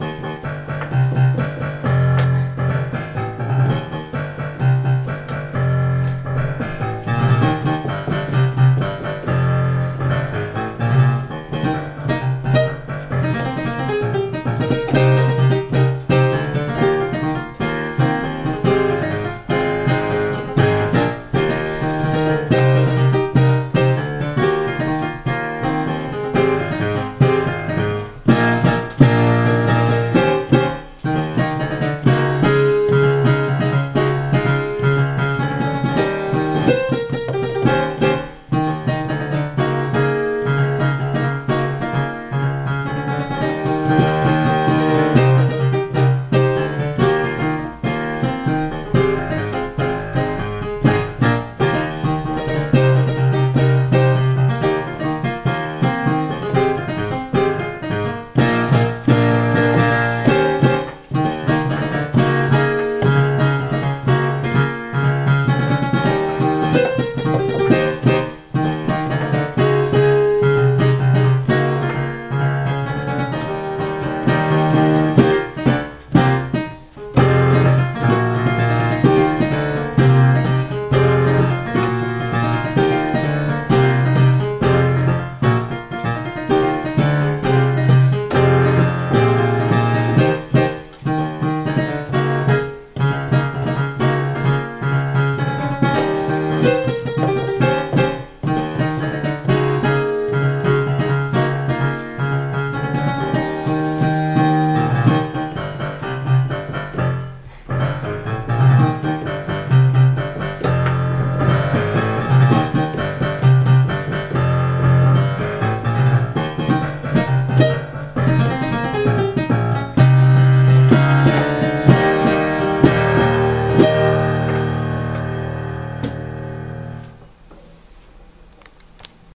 Bye.